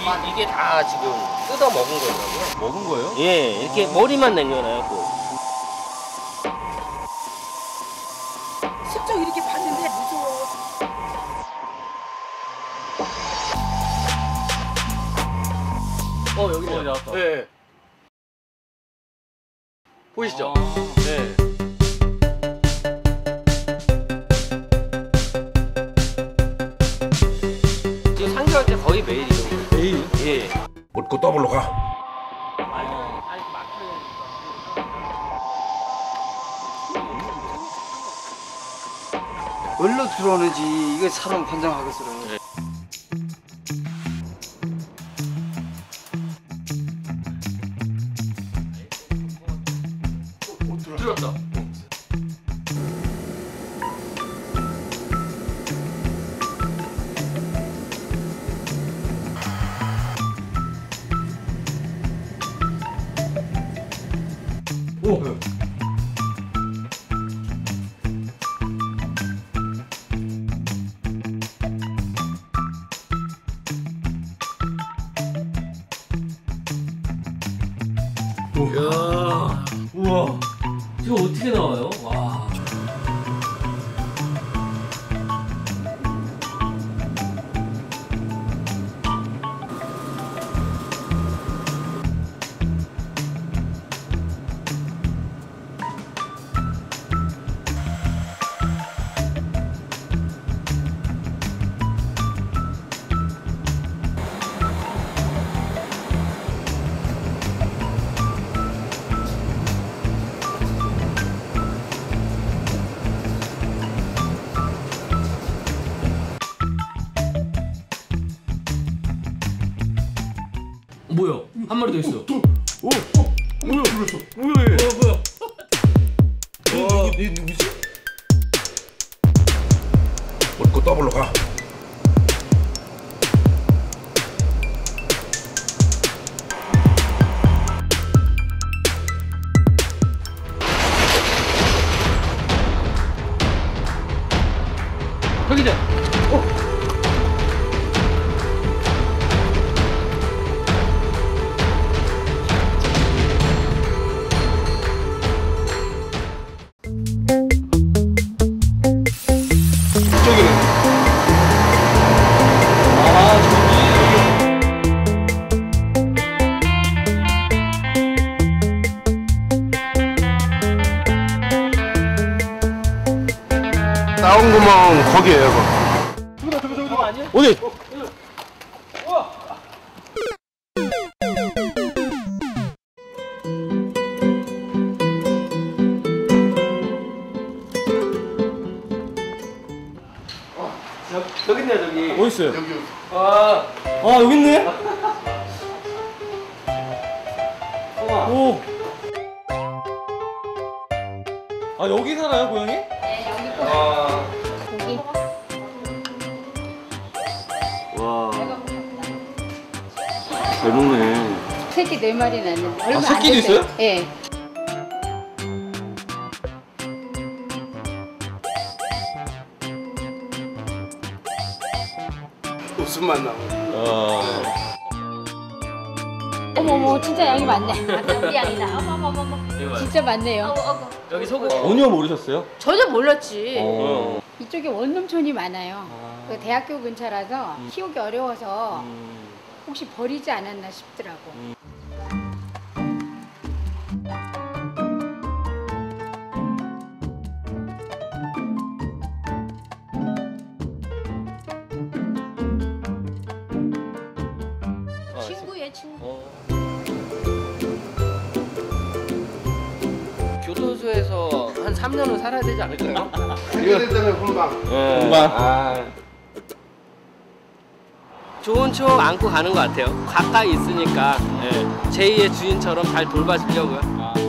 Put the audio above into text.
이, 게 다 지금 뜯어 먹은 거더라고요. 먹은 거예요? 예, 이렇게 머리만 남겨놔요. 슬쩍 이렇게 봤는데 무서워. 어, 여기 어, 나왔다. 네. 보이시죠? 아. 네. 묻고 더블로 가. 얼로 들어오는지 이게 사람 판정하겠어요. 들었다. 우와. 이거 어떻게 나와요? 뭐야? 한 마리 더 있어. 뭐야? 그랬어. 뭐야 얘? 뭐야? 이게 이게 누구지? 묻고 더블로 가. 저기. 나온 구멍 거기에요. 어디? 저기 있네 저기. 어디 있어요? 여기 아. 아 여기 있네. 오. 아 여기 살아요 고양이? 아. 고기. 와. 잘 먹네. 새끼 네 마리 낳는데 얼마 안 새끼도. 있어요? 예. 웃음만 나오네. 아. 어머머 진짜 양이 많네. 맞다 우리 양이다. 어머머머머. 진짜 많네요. 여기 소금. 전혀 모르셨어요? 전혀 몰랐지. 어. 이쪽에 원룸촌이 많아요. 그 대학교 근처라서 키우기 어려워서 음. 혹시 버리지 않았나 싶더라고. 친구. 어. 교도소에서 한 3년은 살아야 되지 않을까요? 되잖아요 금방. 금방. 아. 좋은 추억 안고 가는 것 같아요. 가까이 있으니까 예. 제2의 주인처럼 잘 돌봐주려고요.